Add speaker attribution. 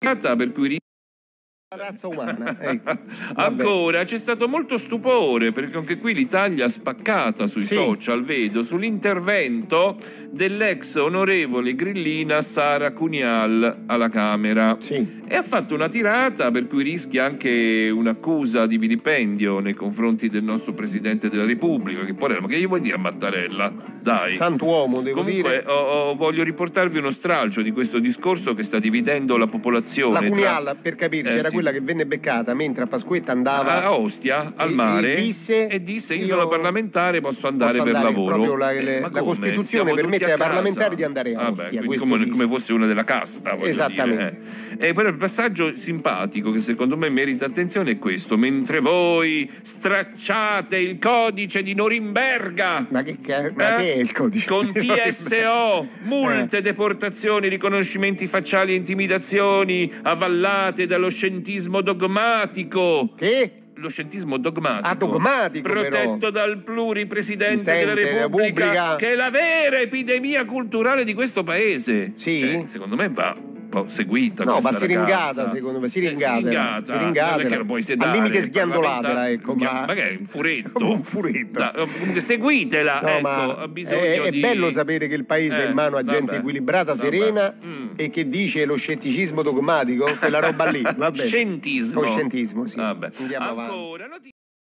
Speaker 1: per cui
Speaker 2: la razza umana. Ecco.
Speaker 1: Ancora c'è stato molto stupore perché anche qui l'Italia spaccata sui
Speaker 2: Sì.
Speaker 1: social, vedo, sull'intervento dell'ex onorevole grillina Sara Cunial alla Camera.
Speaker 2: Sì.
Speaker 1: E ha fatto una tirata per cui rischia anche un'accusa di vilipendio nei confronti del nostro Presidente della Repubblica. Che poi, ma che gli vuoi dire a Mattarella? Dai.
Speaker 2: Santuomo, devo
Speaker 1: Comunque
Speaker 2: dire.
Speaker 1: ho- ho- voglio riportarvi uno stralcio di questo discorso che sta dividendo la popolazione.
Speaker 2: La
Speaker 1: tra-
Speaker 2: Cunial, per capirci,
Speaker 1: Eh,
Speaker 2: era
Speaker 1: sì.
Speaker 2: Quella che venne beccata mentre a Pasquetta andava
Speaker 1: a Ostia, al
Speaker 2: e-
Speaker 1: mare,
Speaker 2: e disse,
Speaker 1: e disse sono parlamentare, posso andare
Speaker 2: posso
Speaker 1: per
Speaker 2: andare,
Speaker 1: lavoro.
Speaker 2: la-
Speaker 1: Eh,
Speaker 2: la
Speaker 1: come?
Speaker 2: Costituzione permette ai parlamentari di andare a
Speaker 1: Vabbè,
Speaker 2: Ostia, questo
Speaker 1: come, come fosse una della casta,
Speaker 2: Esattamente.
Speaker 1: dire, eh. E poi il passaggio simpatico che secondo me merita attenzione è questo. Mentre voi stracciate il codice di Norimberga
Speaker 2: Ma che, ca- ma
Speaker 1: eh?
Speaker 2: che è il codice?
Speaker 1: Con TSO,
Speaker 2: Eh.
Speaker 1: multe, deportazioni, riconoscimenti facciali e intimidazioni avallate dallo scientismo dogmatico.
Speaker 2: Che?
Speaker 1: Lo scientismo dogmatico.
Speaker 2: Ah, dogmatico,
Speaker 1: Protetto
Speaker 2: però.
Speaker 1: dal pluripresidente della Repubblica,
Speaker 2: Repubblica.
Speaker 1: che è la vera epidemia culturale di questo paese.
Speaker 2: Sì?
Speaker 1: Cioè, secondo me va seguita
Speaker 2: No, ma si ringata, secondo me, si
Speaker 1: Eh, si ringata.
Speaker 2: Si
Speaker 1: è che lo puoi
Speaker 2: Al limite sghiandolatela, ecco,
Speaker 1: sghia-
Speaker 2: ma-
Speaker 1: Magari un furetto.
Speaker 2: Un furetto.
Speaker 1: Da- comunque seguitela,
Speaker 2: No,
Speaker 1: ecco,
Speaker 2: ma
Speaker 1: ha bisogno
Speaker 2: è, è
Speaker 1: di...
Speaker 2: bello sapere che il paese è
Speaker 1: Eh,
Speaker 2: in mano a gente
Speaker 1: vabbè,
Speaker 2: equilibrata,
Speaker 1: vabbè.
Speaker 2: serena
Speaker 1: Mm.
Speaker 2: e che dice lo scetticismo dogmatico, quella roba lì. Vabbè.
Speaker 1: Scientismo.
Speaker 2: O scientismo, sì.
Speaker 1: Vabbè.
Speaker 2: Andiamo avanti.
Speaker 1: Ancora, noti-